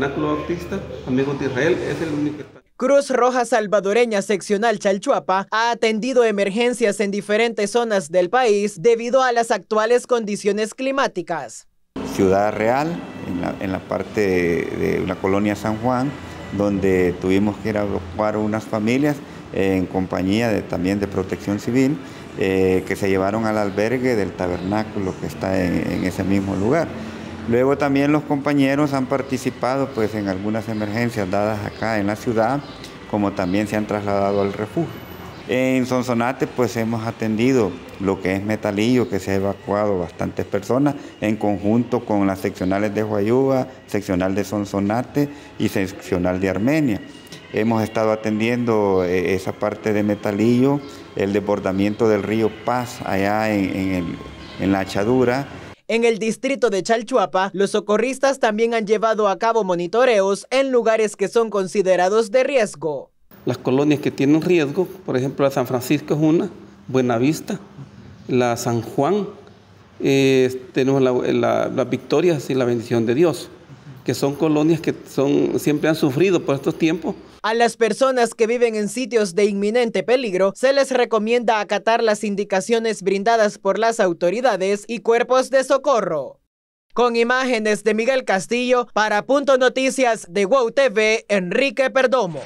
Tabernáculo Bautista, Amigos de Israel, es el único que está. Cruz Roja Salvadoreña Seccional Chalchuapa ha atendido emergencias en diferentes zonas del país debido a las actuales condiciones climáticas. Ciudad Real, en la, en la parte de, la colonia San Juan, donde tuvimos que ir a evacuar unas familias en compañía de, también de protección civil, eh, que se llevaron al albergue del tabernáculo que está en, en ese mismo lugar. Luego también los compañeros han participado pues, en algunas emergencias dadas acá en la ciudad, como también se han trasladado al refugio. En Sonsonate pues hemos atendido lo que es Metalillo, que se ha evacuado bastantes personas en conjunto con las seccionales de Huayuba, seccional de Sonsonate y seccional de Armenia. Hemos estado atendiendo eh, esa parte de Metalillo, el desbordamiento del río Paz allá en, la Achadura, en el distrito de Chalchuapa, los socorristas también han llevado a cabo monitoreos en lugares que son considerados de riesgo. Las colonias que tienen riesgo, por ejemplo, la San Francisco es una, Buenavista, la San Juan, eh, tenemos las la, la Victorias y la Bendición de Dios, que son colonias que son, siempre han sufrido por estos tiempos a las personas que viven en sitios de inminente peligro se les recomienda acatar las indicaciones brindadas por las autoridades y cuerpos de socorro. Con imágenes de Miguel Castillo para Punto Noticias de WOW TV, Enrique Perdomo.